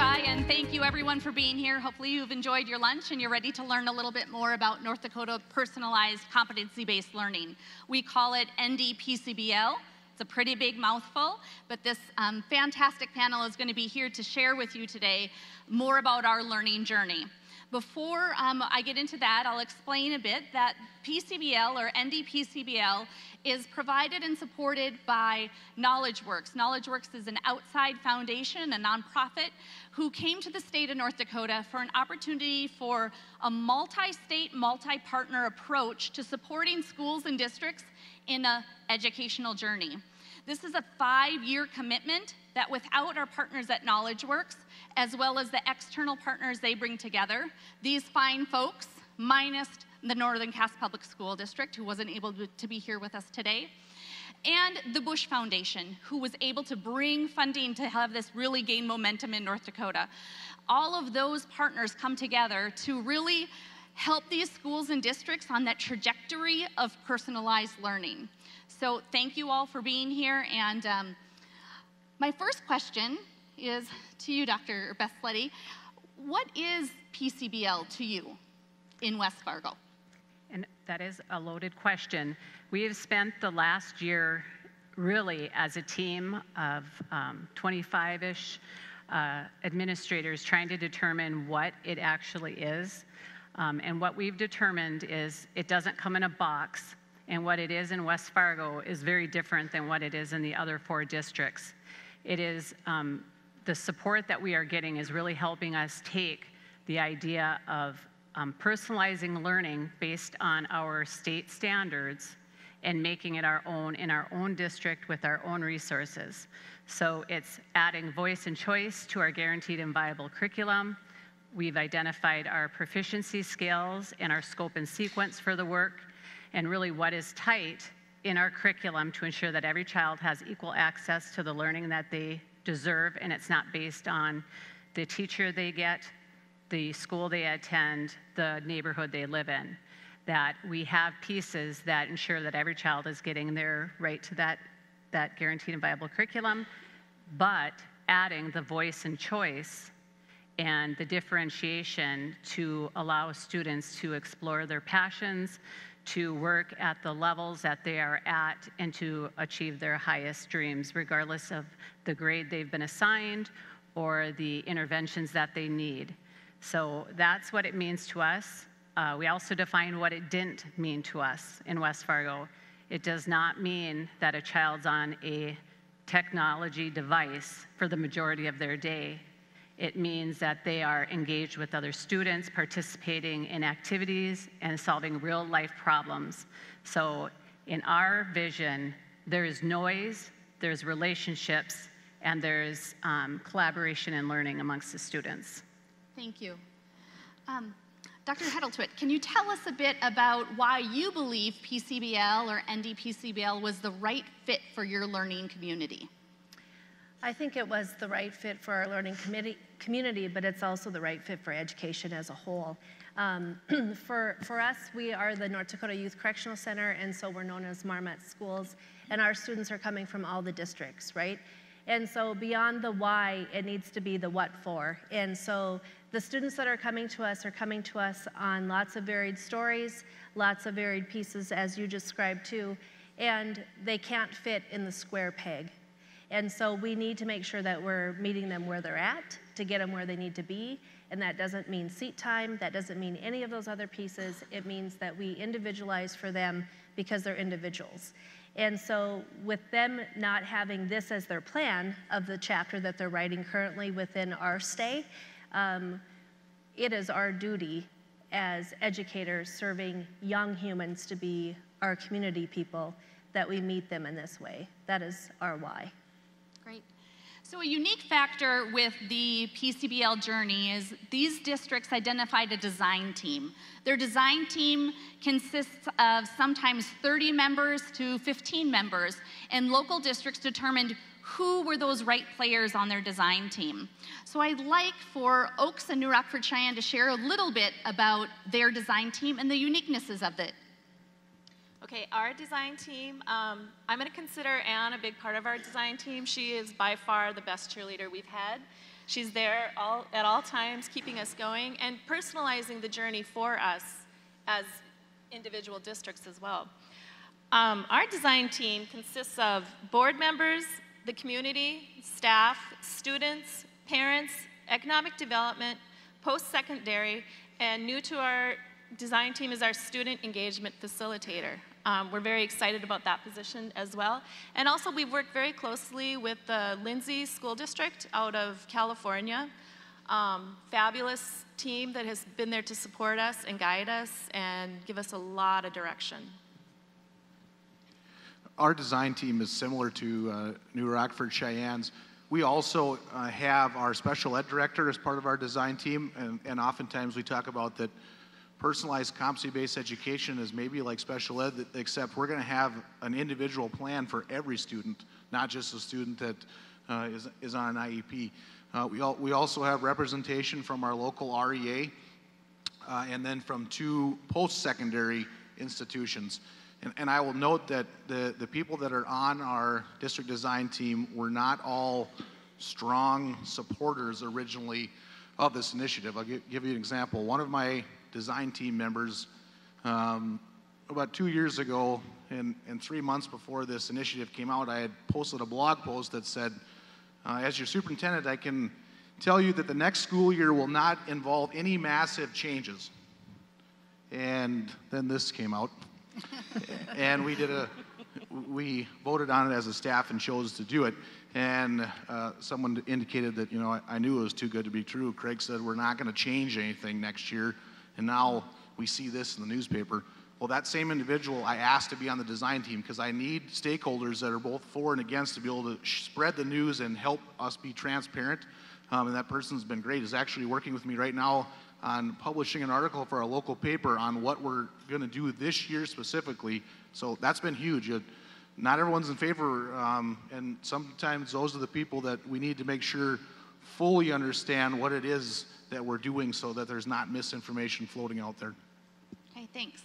Levi, and thank you everyone for being here. Hopefully you've enjoyed your lunch and you're ready to learn a little bit more about North Dakota personalized competency-based learning. We call it NDPCBL. It's a pretty big mouthful, but this um, fantastic panel is gonna be here to share with you today more about our learning journey. Before um, I get into that, I'll explain a bit that PCBL or NDPCBL is provided and supported by KnowledgeWorks. KnowledgeWorks is an outside foundation, a nonprofit, who came to the state of North Dakota for an opportunity for a multi-state, multi-partner approach to supporting schools and districts in an educational journey. This is a five-year commitment that without our partners at KnowledgeWorks, as well as the external partners they bring together, these fine folks, minus the Northern Cass Public School District, who wasn't able to be here with us today, and the Bush Foundation, who was able to bring funding to have this really gain momentum in North Dakota. All of those partners come together to really help these schools and districts on that trajectory of personalized learning. So thank you all for being here. And um, my first question is to you, Dr. Beth Slette. What is PCBL to you in West Fargo? And that is a loaded question. We have spent the last year really as a team of 25-ish um, uh, administrators trying to determine what it actually is. Um, and what we've determined is it doesn't come in a box, and what it is in West Fargo is very different than what it is in the other four districts. It is um, the support that we are getting is really helping us take the idea of um, personalizing learning based on our state standards and making it our own in our own district with our own resources. So it's adding voice and choice to our guaranteed and viable curriculum. We've identified our proficiency scales and our scope and sequence for the work, and really what is tight in our curriculum to ensure that every child has equal access to the learning that they deserve, and it's not based on the teacher they get, the school they attend, the neighborhood they live in. That we have pieces that ensure that every child is getting their right to that, that guaranteed and viable curriculum, but adding the voice and choice and the differentiation to allow students to explore their passions, to work at the levels that they are at and to achieve their highest dreams, regardless of the grade they've been assigned or the interventions that they need. So that's what it means to us. Uh, we also define what it didn't mean to us in West Fargo. It does not mean that a child's on a technology device for the majority of their day. It means that they are engaged with other students, participating in activities, and solving real life problems. So, in our vision, there is noise, there's relationships, and there's um, collaboration and learning amongst the students. Thank you. Um, Dr. Hetletved, can you tell us a bit about why you believe PCBL or NDPCBL was the right fit for your learning community? I think it was the right fit for our learning community, but it's also the right fit for education as a whole. Um, for, for us, we are the North Dakota Youth Correctional Center, and so we're known as Marmot Schools, and our students are coming from all the districts, right? And so beyond the why, it needs to be the what for. And so the students that are coming to us are coming to us on lots of varied stories, lots of varied pieces, as you described too, and they can't fit in the square peg. And so we need to make sure that we're meeting them where they're at to get them where they need to be. And that doesn't mean seat time, that doesn't mean any of those other pieces. It means that we individualize for them because they're individuals. And so, with them not having this as their plan of the chapter that they're writing currently within our stay, um, it is our duty as educators serving young humans to be our community people that we meet them in this way. That is our why. Great. So, a unique factor with the PCBL journey is these districts identified a design team. Their design team consists of sometimes 30 members to 15 members, and local districts determined who were those right players on their design team. So, I'd like for Oakes and New Rockford Sheyenne to share a little bit about their design team and the uniquenesses of it. Okay, our design team, um, I'm going to consider Ann a big part of our design team. She is by far the best cheerleader we've had. She's there all, at all times, keeping us going and personalizing the journey for us as individual districts as well. Um, our design team consists of board members, the community, staff, students, parents, economic development, post-secondary, and new to our design team is our student engagement facilitator. Um, we're very excited about that position as well. And also, we've worked very closely with the Lindsay School District out of California. Um, fabulous team that has been there to support us and guide us and give us a lot of direction. Our design team is similar to uh, New Rockford Sheyenne's. We also uh, have our special ed director as part of our design team, and, and oftentimes we talk about that personalized competency-based education is maybe like special ed, except we're going to have an individual plan for every student, not just a student that uh, is is on an IEP. Uh, we, we also have representation from our local REA, uh, and then from two post-secondary institutions. And, and I will note that the, the people that are on our district design team were not all strong supporters originally of this initiative. I'll give, give you an example. One of my design team members, um, about two years ago, and, and three months before this initiative came out, I had posted a blog post that said, uh, as your superintendent, I can tell you that the next school year will not involve any massive changes. And then this came out. and we did a, we voted on it as a staff and chose to do it. And uh, someone indicated that, you know, I, I knew it was too good to be true. Kraig said, we're not going to change anything next year. And now we see this in the newspaper. Well, that same individual I asked to be on the design team because I need stakeholders that are both for and against to be able to spread the news and help us be transparent. Um, and that person's been great. Is actually working with me right now on publishing an article for a local paper on what we're going to do this year specifically. So that's been huge. It, not everyone's in favor, um, and sometimes those are the people that we need to make sure fully understand what it is that we're doing so that there's not misinformation floating out there. Okay, thanks.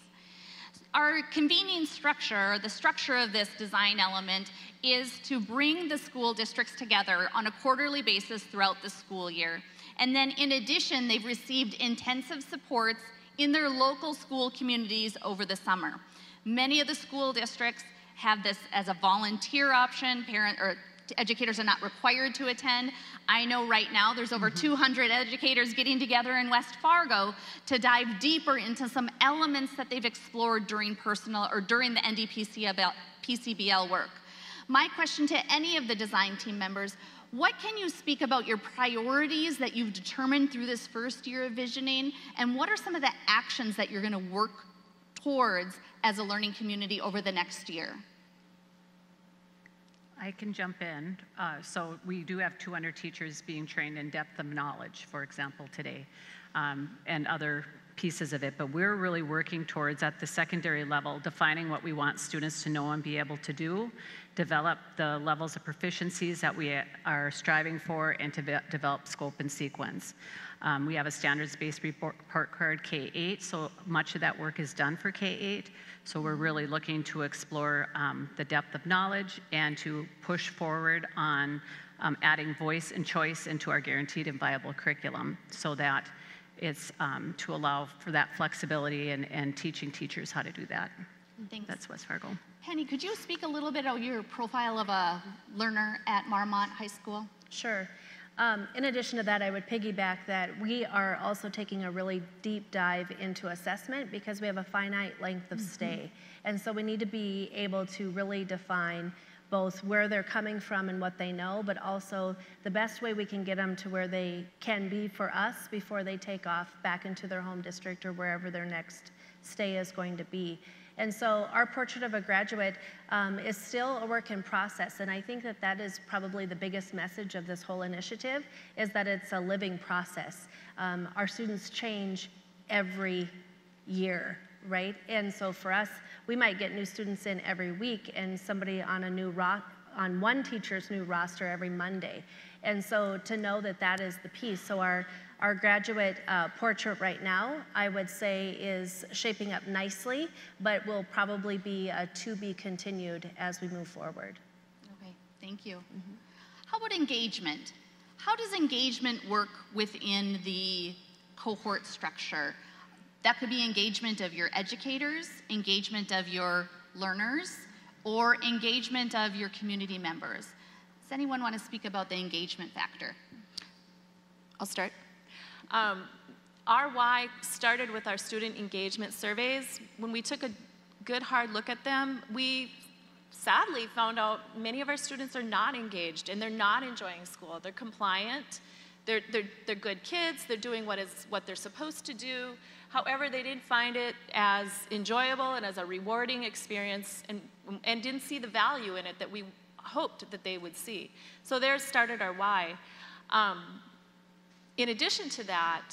Our convening structure, the structure of this design element, is to bring the school districts together on a quarterly basis throughout the school year. And then, in addition, they've received intensive supports in their local school communities over the summer. Many of the school districts have this as a volunteer option. Parent or educators are not required to attend. I know right now there's over mm-hmm. 200 educators getting together in West Fargo to dive deeper into some elements that they've explored during personal or during the NDPCBL PCBL work. My question to any of the design team members what can you speak about your priorities that you've determined through this first year of visioning, and what are some of the actions that you're going to work towards as a learning community over the next year? I can jump in. Uh, so we do have 200 teachers being trained in depth of knowledge, for example, today, um, and other pieces of it. But we're really working towards, at the secondary level, defining what we want students to know and be able to do, develop the levels of proficiencies that we are striving for, and to ve- develop scope and sequence. Um, we have a standards-based report, report card K-8, so much of that work is done for K-8. So we're really looking to explore um, the depth of knowledge and to push forward on um, adding voice and choice into our guaranteed and viable curriculum so that it's um, to allow for that flexibility and, and teaching teachers how to do that. Thanks. That's West Fargo. Penny, could you speak a little bit about your profile of a learner at Marmot High School? Sure. Um, in addition to that, I would piggyback that we are also taking a really deep dive into assessment because we have a finite length of stay. And so we need to be able to really define both where they're coming from and what they know, but also the best way we can get them to where they can be for us before they take off back into their home district or wherever their next stay is going to be. And so our portrait of a graduate um, is still a work in process. And I think that that is probably the biggest message of this whole initiative is that it's a living process. Um, our students change every year, right? And so for us, we might get new students in every week and somebody on a new ro- on one teacher's new roster every Monday. And so to know that that is the piece. So our our graduate uh, portrait right now, I would say, is shaping up nicely, but will probably be a to be continued as we move forward. Okay, thank you. How about engagement? how does engagement work within the cohort structure? That could be engagement of your educators, engagement of your learners, or engagement of your community members. Does anyone want to speak about the engagement factor? I'll start. Um, our why started with our student engagement surveys. When we took a good hard look at them, we sadly found out many of our students are not engaged and they're not enjoying school. They're compliant, they're, they're, they're good kids, they're doing what is what they're supposed to do. However, they didn't find it as enjoyable and as a rewarding experience and, and didn't see the value in it that we hoped that they would see. So there started our why. Um, in addition to that,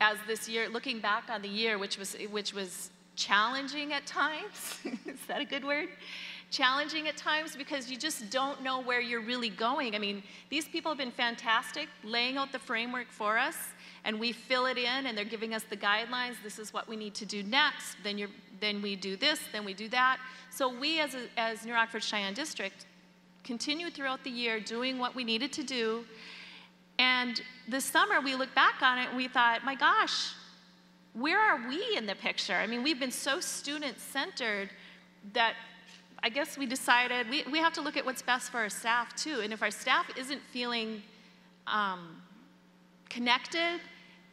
as this year, looking back on the year, which was, which was challenging at times, is that a good word? Challenging at times because you just don't know where you're really going. I mean, these people have been fantastic laying out the framework for us, and we fill it in, and they're giving us the guidelines. This is what we need to do next. Then, you're, then we do this, then we do that. So we, as, a, as New Rockford Sheyenne District, continued throughout the year doing what we needed to do and this summer, we looked back on it and we thought, my gosh, where are we in the picture? I mean, we've been so student centered that I guess we decided we, we have to look at what's best for our staff too. And if our staff isn't feeling um, connected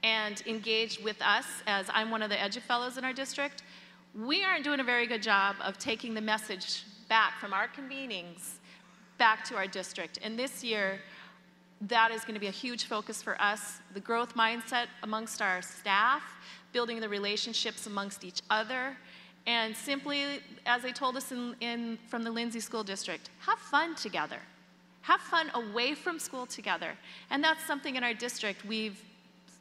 and engaged with us, as I'm one of the Edu Fellows in our district, we aren't doing a very good job of taking the message back from our convenings back to our district. And this year, that is going to be a huge focus for us. The growth mindset amongst our staff, building the relationships amongst each other, and simply, as they told us in, in, from the Lindsay School District, have fun together. Have fun away from school together. And that's something in our district we've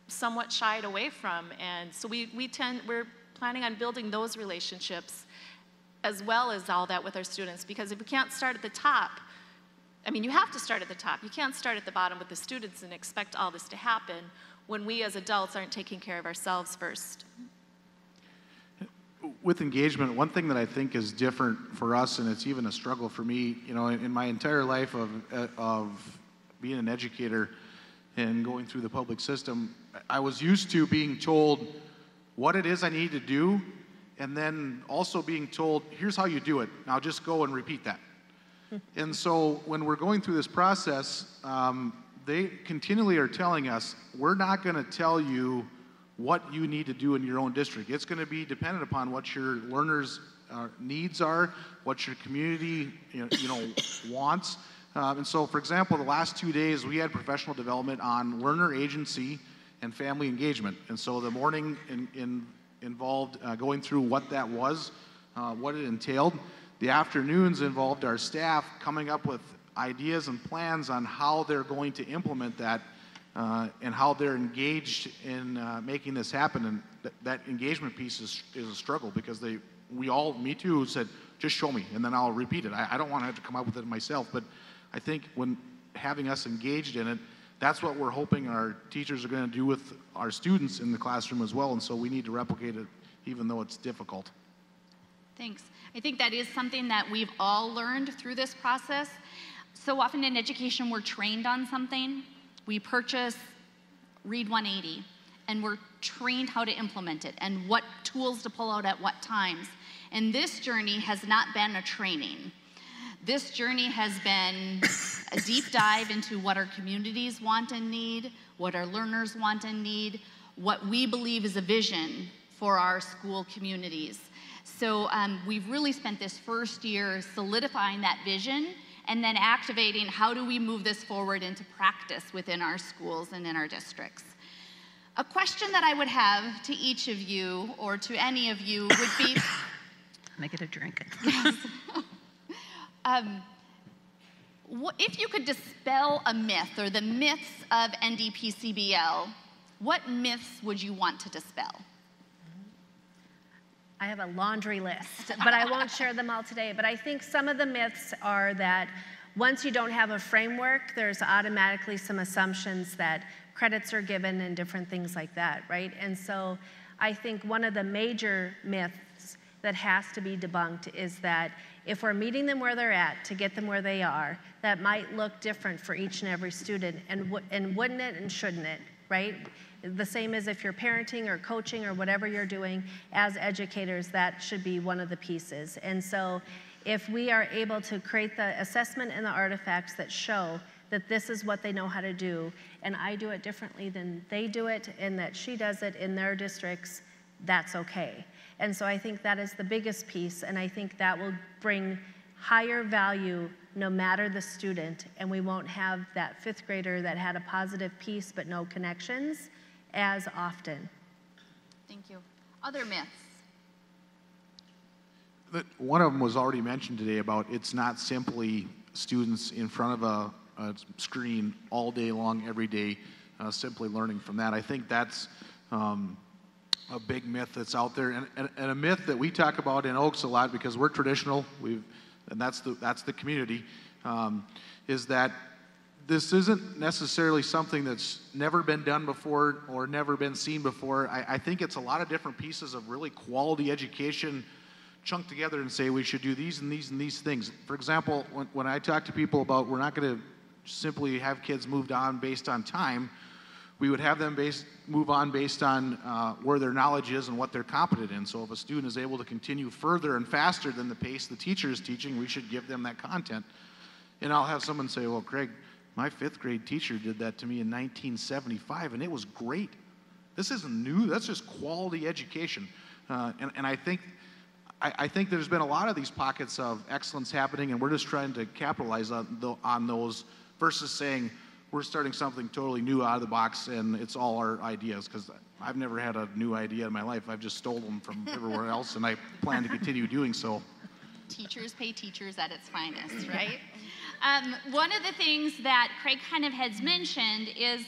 somewhat shied away from. And so we, we tend, we're planning on building those relationships as well as all that with our students because if we can't start at the top, I mean, you have to start at the top. You can't start at the bottom with the students and expect all this to happen when we as adults aren't taking care of ourselves first. With engagement, one thing that I think is different for us, and it's even a struggle for me, you know, in, in my entire life of, uh, of being an educator and going through the public system, I was used to being told what it is I need to do, and then also being told, here's how you do it. Now just go and repeat that and so when we're going through this process, um, they continually are telling us, we're not going to tell you what you need to do in your own district. It's going to be dependent upon what your learners' uh, needs are, what your community you know, wants. Um, and so, for example, the last two days we had professional development on learner agency and family engagement. And so the morning in, in involved uh, going through what that was, uh, what it entailed. The afternoons involved our staff coming up with ideas and plans on how they're going to implement that uh, and how they're engaged in uh, making this happen. And th- that engagement piece is, is a struggle because they, we all, me too, said, just show me and then I'll repeat it. I, I don't want to have to come up with it myself, but I think when having us engaged in it, that's what we're hoping our teachers are going to do with our students in the classroom as well. And so we need to replicate it even though it's difficult. Thanks. I think that is something that we've all learned through this process. So often in education, we're trained on something. We purchase Read 180, and we're trained how to implement it and what tools to pull out at what times. And this journey has not been a training. This journey has been a deep dive into what our communities want and need, what our learners want and need, what we believe is a vision for our school communities. So um, we've really spent this first year solidifying that vision and then activating how do we move this forward into practice within our schools and in our districts. A question that I would have to each of you or to any of you would be Make it a drink. um, if you could dispel a myth or the myths of NDPCBL, what myths would you want to dispel? I have a laundry list, but I won't share them all today. But I think some of the myths are that once you don't have a framework, there's automatically some assumptions that credits are given and different things like that, right? And so I think one of the major myths that has to be debunked is that if we're meeting them where they're at to get them where they are, that might look different for each and every student. And, and wouldn't it and shouldn't it, right? The same as if you're parenting or coaching or whatever you're doing as educators, that should be one of the pieces. And so if we are able to create the assessment and the artifacts that show that this is what they know how to do, and I do it differently than they do it, and that she does it in their districts, that's okay. And so I think that is the biggest piece, and I think that will bring higher value no matter the student, and we won't have that fifth grader that had a positive piece but no connections as often. Thank you. Other myths? That- One of them was already mentioned today about it's not simply students in front of a, a screen all day long, every day, uh, simply learning from that. I think that's um, a big myth that's out there, and, and, and a myth that we talk about in Oakes a lot because we're traditional. We've, and that's the that's the community. Um, is that this isn't necessarily something that's never been done before or never been seen before. I, I think it's a lot of different pieces of really quality education chunked together and say we should do these and these and these things. For example, when, when I talk to people about we're not going to simply have kids moved on based on time, we would have them base, move on based on uh, where their knowledge is and what they're competent in. So if a student is able to continue further and faster than the pace the teacher is teaching, we should give them that content. And I'll have someone say, well, Kraig, my fifth grade teacher did that to me in 1975, and it was great. This isn't new, that's just quality education. Uh, and, and I think I, I, think there's been a lot of these pockets of excellence happening, and we're just trying to capitalize on, the, on those versus saying we're starting something totally new out of the box and it's all our ideas. Because I've never had a new idea in my life. I've just stole them from everywhere else, and I plan to continue doing so. Teachers pay teachers at its finest, right? um, one of the things that Kraig kind of has mentioned is.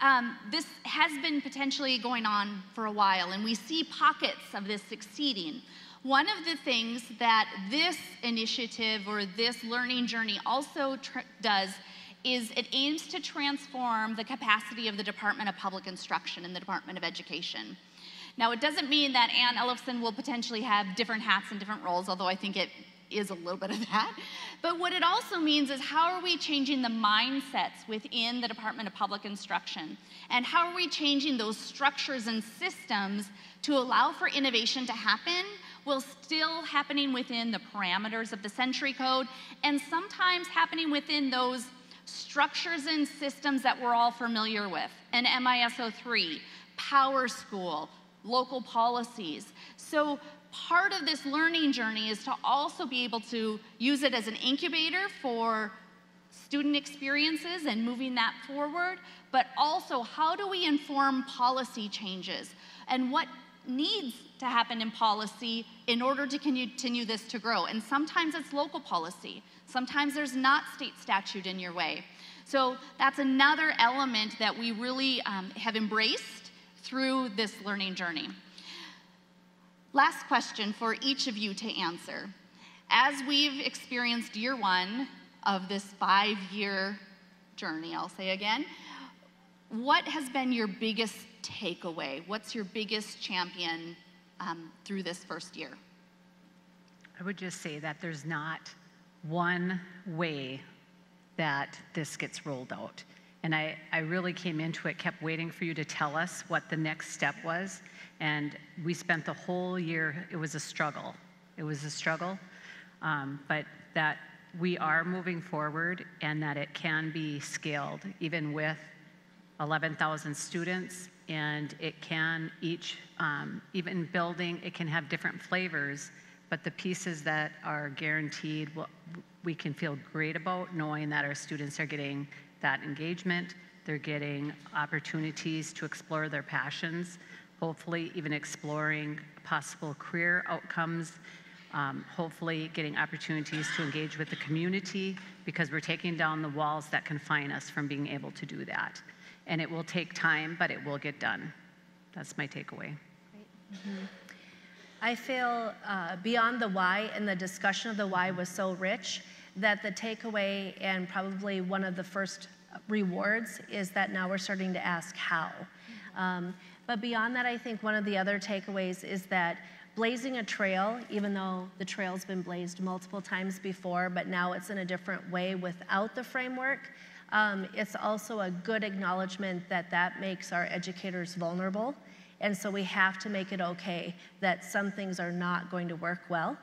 Um, this has been potentially going on for a while, and we see pockets of this succeeding. One of the things that this initiative or this learning journey also does is it aims to transform the capacity of the Department of Public Instruction and the Department of Education. Now, it doesn't mean that Ann Ellefson will potentially have different hats and different roles, although I think it is a little bit of that. But what it also means is how are we changing the mindsets within the Department of Public Instruction? And how are we changing those structures and systems to allow for innovation to happen while still happening within the parameters of the Century Code and sometimes happening within those structures and systems that we're all familiar with an MISO 3, PowerSchool, local policies. So, part of this learning journey is to also be able to use it as an incubator for student experiences and moving that forward, but also how do we inform policy changes and what needs to happen in policy in order to continue this to grow. And sometimes it's local policy, sometimes there's not state statute in your way. So that's another element that we really um, have embraced through this learning journey. Last question for each of you to answer. As we've experienced year one of this five year journey, I'll say again, what has been your biggest takeaway? What's your biggest champion um, through this first year? I would just say that there's not one way that this gets rolled out. And I, I really came into it, kept waiting for you to tell us what the next step was. And we spent the whole year, it was a struggle. It was a struggle. Um, but that we are moving forward and that it can be scaled, even with 11,000 students and it can each, um, even building, it can have different flavors, but the pieces that are guaranteed, we can feel great about knowing that our students are getting that engagement, they're getting opportunities to explore their passions, hopefully even exploring possible career outcomes, um, hopefully getting opportunities to engage with the community because we're taking down the walls that confine us from being able to do that and it will take time, but it will get done. That's my takeaway. Mm-hmm. I feel uh, beyond the why, and the discussion of the why was so rich that the takeaway and probably one of the first rewards is that now we're starting to ask how. Um, but beyond that, I think one of the other takeaways is that blazing a trail, even though the trail's been blazed multiple times before, but now it's in a different way without the framework, um, it's also a good acknowledgement that that makes our educators vulnerable. And so we have to make it okay that some things are not going to work well.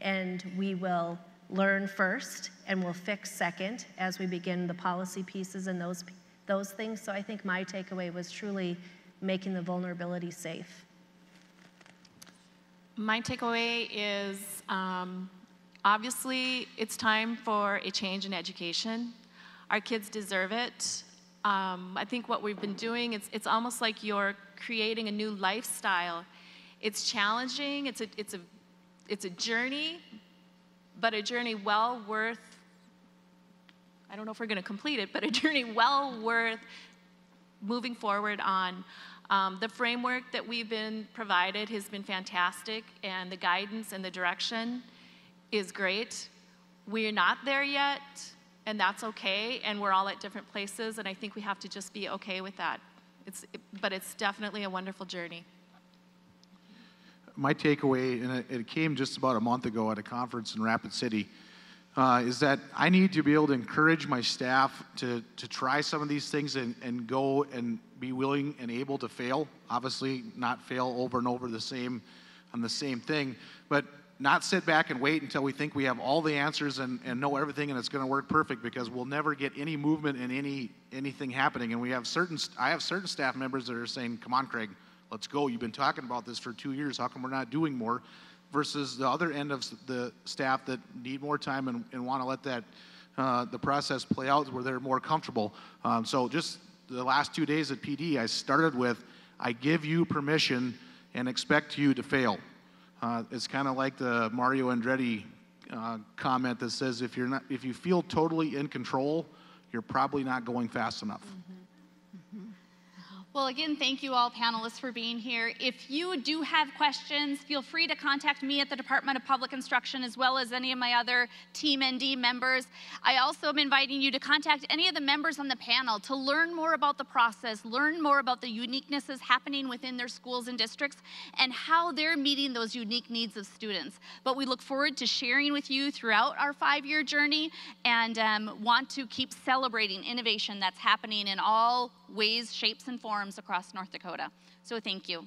And we will learn first and we'll fix second as we begin the policy pieces and those, those things. So I think my takeaway was truly making the vulnerability safe. My takeaway is um, obviously it's time for a change in education. Our kids deserve it. Um, I think what we've been doing, it's, it's almost like you're creating a new lifestyle. It's challenging, it's a, it's, a, it's a journey, but a journey well worth, I don't know if we're going to complete it, but a journey well worth moving forward on. Um, the framework that we've been provided has been fantastic, and the guidance and the direction is great. We're not there yet and that's okay and we're all at different places and i think we have to just be okay with that it's, but it's definitely a wonderful journey my takeaway, and it, came just about a month ago at a conference in Rapid City, uh, is that I need to be able to encourage my staff to, to try some of these things and, and go and be willing and able to fail. Obviously, not fail over and over the same on the same thing, but not sit back and wait until we think we have all the answers and, and know everything and it's going to work perfect because we'll never get any movement in any anything happening. And we have certain, I have certain staff members that are saying, "Come on, Kraig, let's go. You've been talking about this for two years. How come we're not doing more?" Versus the other end of the staff that need more time and, and want to let that uh, the process play out where they're more comfortable. Um, so just the last two days at PD, I started with, "I give you permission and expect you to fail." Uh, it's kind of like the Mario Andretti uh, comment that says if you're not, if you feel totally in control, you're probably not going fast enough. Mm-hmm. Well, again, thank you all panelists for being here. If you do have questions, feel free to contact me at the Department of Public Instruction as well as any of my other Team ND members. I also am inviting you to contact any of the members on the panel to learn more about the process, learn more about the uniquenesses happening within their schools and districts, and how they're meeting those unique needs of students. But we look forward to sharing with you throughout our five-year journey and um, want to keep celebrating innovation that's happening in all ways, shapes, and forms across North Dakota. So thank you.